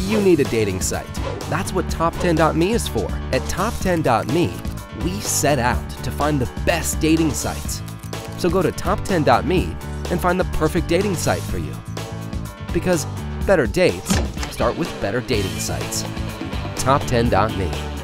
You need a dating site. That's what Top10.me is for. At Top10.me, we set out to find the best dating sites. So go to Top10.me and find the perfect dating site for you. Because better dates start with better dating sites. Top10.me.